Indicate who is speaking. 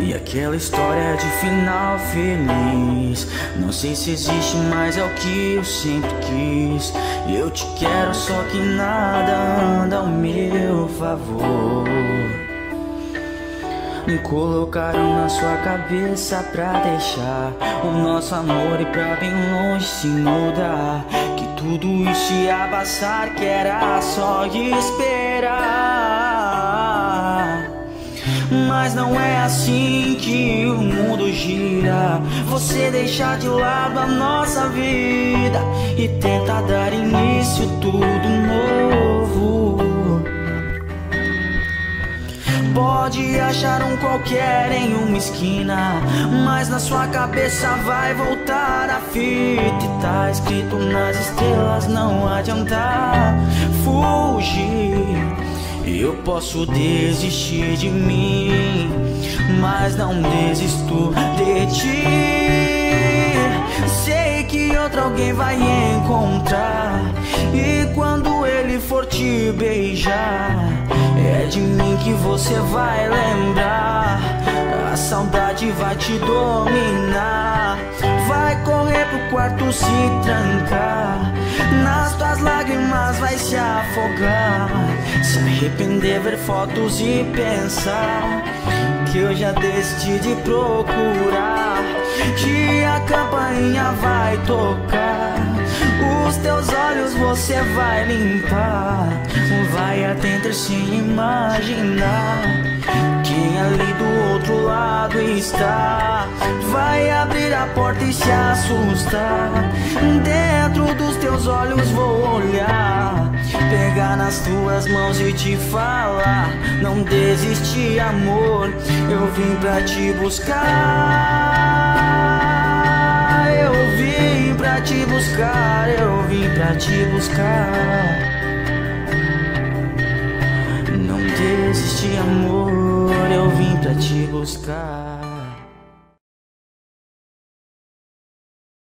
Speaker 1: E aquela história de final feliz. Não sei se existe, mas é o que eu sempre quis. Eu te quero, só que nada anda ao meu favor. Colocaram na sua cabeça pra deixar O nosso amor e pra bem longe se mudar. Que tudo isso ia passar, que era só esperar mas não é assim que o mundo gira. Você deixa de lado a nossa vida e tenta dar início tudo novo. Pode achar um qualquer em uma esquina, mas na sua cabeça vai voltar a fita. E tá escrito nas estrelas: não adianta fugir. Eu posso desistir de mim, mas não desisto de ti. Sei que outro alguém vai encontrar, e quando ele for te beijar, é de mim que você vai lembrar. A saudade vai te dominar, vai correr pro quarto se trancar. Nas tuas lágrimas vai se afogar Se arrepender, ver fotos e pensar Que eu já decidi de procurar. Que a campainha vai tocar. Os teus olhos você vai limpar. Vai atender sem imaginar Quem ali do outro lado está. Vai abrir a porta e se assustar. Dentro dos teus olhos vou olhar tuas mãos e te falar Não desiste amor Eu vim pra te buscar. Eu vim pra te buscar Eu vim pra te buscar. Não desiste amor Eu vim pra te buscar